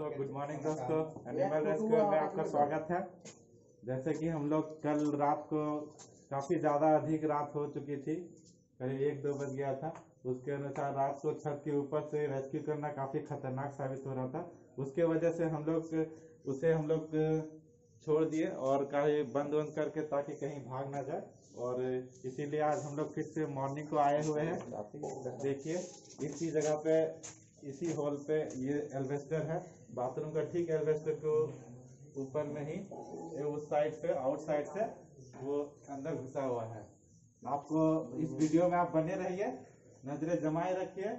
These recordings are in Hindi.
दोस्तों गुड मॉर्निंग दोस्तों। एनिमल रेस्क्यू में आपका स्वागत है। जैसे कि हम लोग कल रात को काफ़ी ज़्यादा अधिक रात हो चुकी थी करीब एक दो बज गया था। उसके अनुसार रात को छत के ऊपर से रेस्क्यू करना काफ़ी खतरनाक साबित हो रहा था। उसके वजह से हम लोग उसे हम लोग छोड़ दिए और कहीं बंद बंद करके ताकि कहीं भाग ना जाए। और इसीलिए आज हम लोग फिर से मॉर्निंग को आए हुए हैं। देखिए इसी जगह पे इसी हॉल पे ये एल्वेस्टर है। बाथरूम का ठीक एल्वेस्टर को ऊपर में ही उस साइड से, आउटसाइड से वो अंदर घुसा हुआ है। आपको इस वीडियो में आप बने रहिए, नज़रें जमाए रखिए।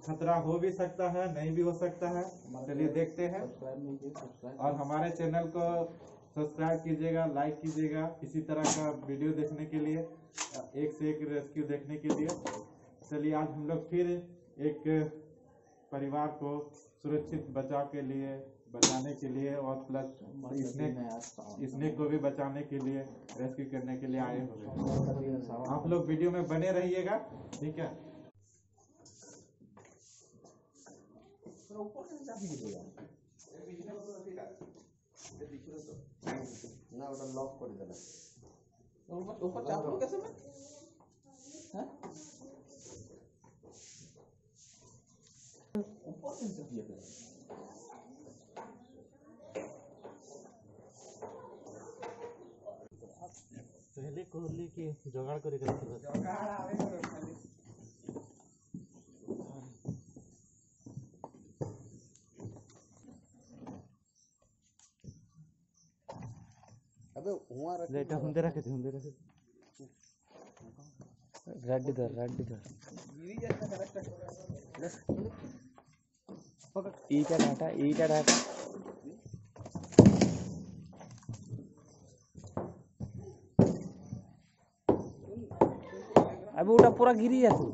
खतरा हो भी सकता है, नहीं भी हो सकता है। चलिए देखते हैं। और हमारे चैनल को सब्सक्राइब कीजिएगा, लाइक कीजिएगा, इसी तरह का वीडियो देखने के लिए, एक से एक रेस्क्यू देखने के लिए। चलिए आज हम लोग फिर एक परिवार को सुरक्षित बचाव के लिए बचाने के लिए और प्लस स्नेक स्नेक को भी बचाने के लिए रेस्क्यू करने के लिए आए हुए हैं। आप लोग वीडियो में बने रहिएगा ठीक है না ওটা লক করে দেবে ऊपर ऊपर चाप लो कैसे मैं और इंटरफियर करें पहले कहली के जोगाड़ आवे तो खाली अबे हुआ रख लेटा हम दे रखे थे हम दे रखे रेड इधर रेड इधर ईटा डाटा ईटा डाटा अब ওটা পুরা গিরি আছে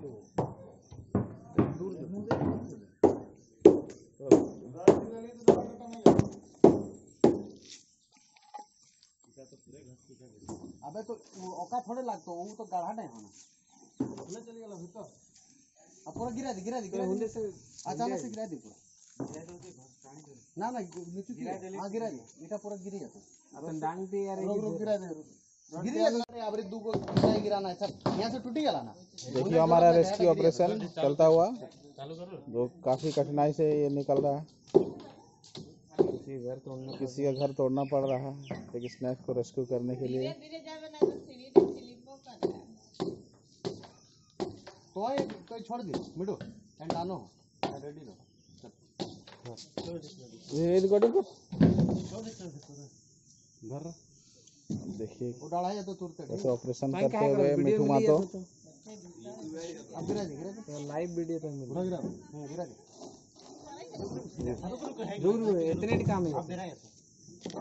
अबे तो ओका थोड़े लागतो वो तो गाढ़ा नहीं होना। चले चले गला भीतर अब पूरा गिरा दी गिरा दी गिरा दी। अचानक से गिरा दी पूरा। ना ना नीचे गिरा दे हाँ गिरा दे এটা पूरा गिरी जाता अपन डांग पे यार रुक रुक गिरा दे गिरी जाता अब रे दू को नहीं गिराना है सब यहाँ से टूटी गेला ना। देखिए हमारा रेस्क्यू ऑपरेशन चलता हुआ। जो काफ़ी कठिनाई से ये निकल रहा है। किसी घर तोड़ना किसी का घर तोड़ना पड़ रहा है एक स्नैक को रेस्क्यू करने के लिए। तो करता तो कोई छोड़ दे। मिडो एंड आनो रेडी लो ये रिकॉर्डिंग को घर देखिए वो डाला है तो तुरते कैसे ऑपरेशन करते हुए मिठू मातो अब गिरा दे गिरा दे लाइव वीडियो तो गिरा दे। हाँ, गिरा दे। ज़रूर इतने काम है।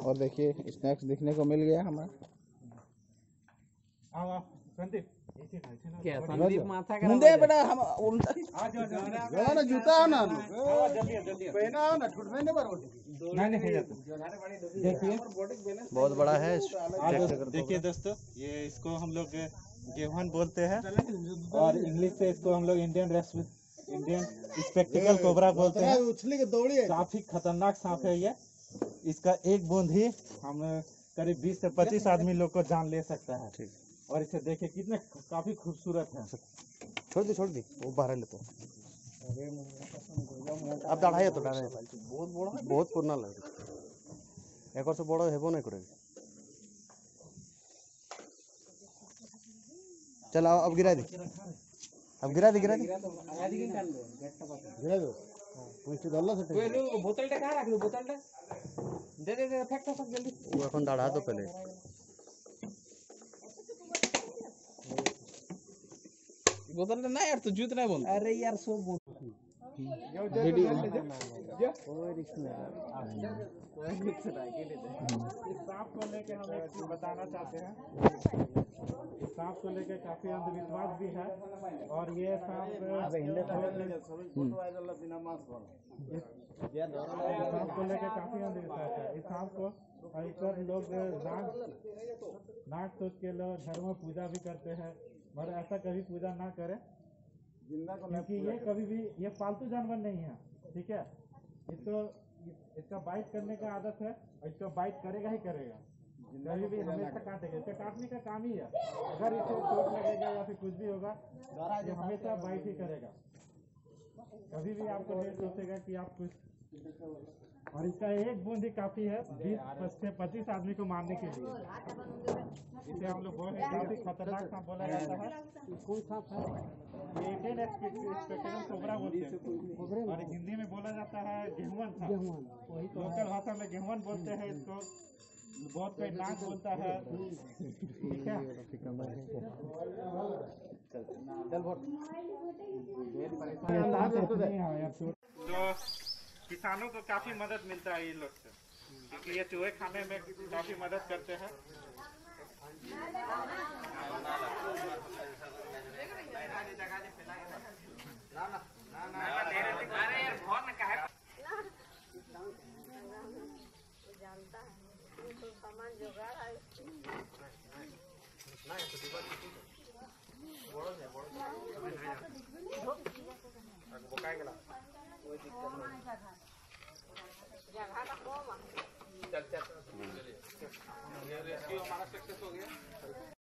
और देखिए स्नैक्स दिखने को मिल गया हमारा आओ आओ संदीप। ऐसे ऐसे क्या संदीप माथा का मुंडे बेटा हम उल्टा आ गया ना जूता है ना। जल्दी जल्दी पहना हो ना ठुट पहने पर नहीं नहीं देखिए। बहुत बड़ा है। देखिए दोस्तों ये इसको हम लोग गेहून बोलते हैं। और इंग्लिश से इसको हम लोग इंडियन इंडियन स्पेक्टिकल कोबरा बोलते हैं। उछली के दौड़ी है। काफ़ी खतरनाक सांप है ये। इसका एक बूंद ही हम करीब 20 से 25 आदमी लोग को जान ले सकता है। और इसे देखिए कितने काफी खूबसूरत है छोड़ दी छोड़ दी वो बाहर ले तो अब दाढ़ा है तो दाढ़ा है बहुत बड़ा बहुत पुराना लग रहा एक और से बड़ा हेबो नहीं करे चल आओ, अब गिरा दे अब गिरा दे गिरा दे गिरा दो পুলিশে ধরলো সেটা বোতলটা কার রাখলো বোতলটা দে দে দে ফেক ফেক জলদি वो এখন दाढ़ा तो पहले বোতলটা নাই আর তো জুত নাই বন্ধ अरे यार सो इस सांप को लेके हम एक चीज बताना चाहते हैं इस सांप को लेके काफी अंधविश्वास भी है और ये सांप इस सांप को लेके काफी अंधविश्वास है इस सांप को अधिकतर लोग नाग नाग सोच के लोग घर में पूजा भी करते हैं मगर ऐसा कभी पूजा ना करें क्योंकि ये कभी भी ये पालतू जानवर नहीं है ठीक है? इसको इसका बाइट करने का आदत है और इसको बाइट करेगा ही करेगा। कभी भी हमेशा काटेगा इसका काटने का काम ही है। अगर इसे चोट लगेगा या फिर कुछ भी होगा ये हमेशा बाइट ही करेगा। कभी भी आपको नहीं सोचेगा कि आप कुछ और इसका एक बूंद ही काफ़ी है बीस से पच्चीस आदमी को मारने के लिए इसे हम लोग बहुत काफ़ी खतरनाक सांप बोला जाता है कौन सांप है एक्सपेक्टेशन कोबरा बोलते हैं और हिंदी में बोला जाता है गेहुअन सांप तो लोकल भाषा में गेहुअन बोलते हैं इसको बहुत कोई नाक बोलता है ठीक है चल वोट जो किसानों को काफ़ी मदद मिलता है इन लोग से क्योंकि ये चूहे खाने में काफ़ी मदद करते हैं जानता है ये तो सामान जुगाड़ है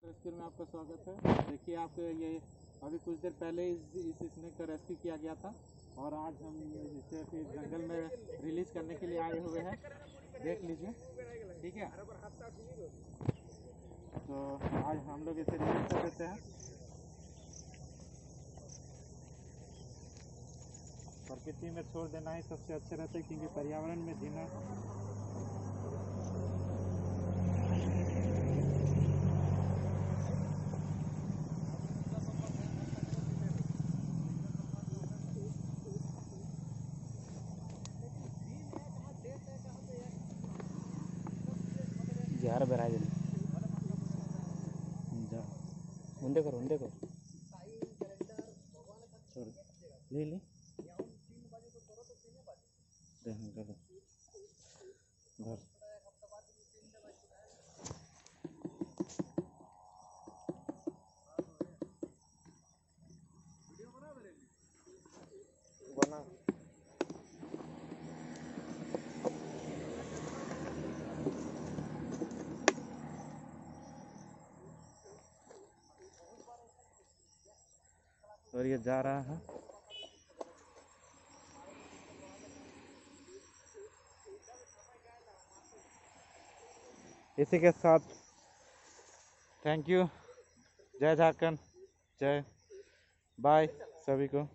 रेस्क्यू में आपका स्वागत है। देखिए, आप ये अभी कुछ देर पहले इस इस स्नेक का रेस्क्यू किया गया था और आज हम इसे फिर जंगल में रिलीज़ करने के लिए आए हुए हैं। देख लीजिए। ठीक है? तो आज हम लोग इसे रिलीज़ कर देते हैं। प्रकृति में छोड़ देना ही सबसे अच्छा रहता है क्योंकि पर्यावरण में जीना ಯಾರು ಬೇರೆ ಆಗಿಲ್ಲ ಮುಂದೆ ಕರು ಮುಂದೆ ಕರು ಸರಿ ಇಲ್ಲಿ দেখেন हैं ধর और ये जा रहा है। इसी के साथ थैंक यू जय झारखंड। जय। बाय सभी को।